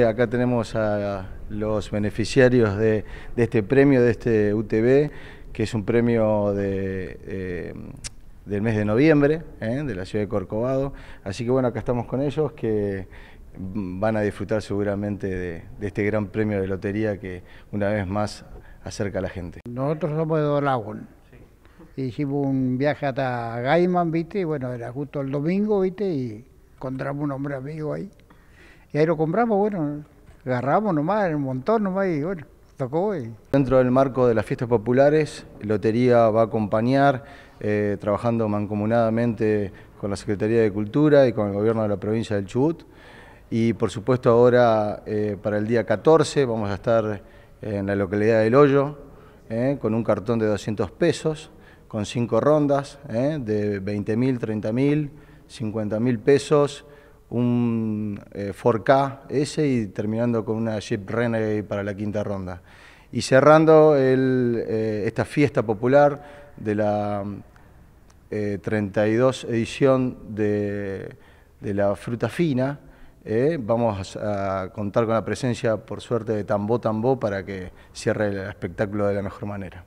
Acá tenemos a los beneficiarios de, este premio, de este UTV, que es un premio de, eh, del mes de noviembre, eh, de la ciudad de Corcovado. Así que bueno, acá estamos con ellos, que van a disfrutar seguramente de, este gran premio de lotería que una vez más acerca a la gente. Nosotros somos de Dolagón. Hicimos un viaje hasta Gaiman, ¿viste? Y bueno, era justo el domingo, ¿viste? Y encontramos un hombre amigo ahí. Y ahí lo compramos, bueno, agarramos nomás, un montón nomás y bueno, tocó. Y... Dentro del marco de las fiestas populares, Lotería va a acompañar, eh, trabajando mancomunadamente con la Secretaría de Cultura y con el gobierno de la provincia del Chubut. Y por supuesto ahora, eh, para el día 14, vamos a estar en la localidad del Hoyo, eh, con un cartón de 200 pesos, con cinco rondas de 20 mil, 30 mil, 50 mil pesos un eh, 4K ese y terminando con una Jeep Renegade para la quinta ronda. Y cerrando eh, esta fiesta popular de la 32 eh, edición de, la fruta fina, eh, vamos a contar con la presencia, por suerte, de Tambó Tambó para que cierre el espectáculo de la mejor manera.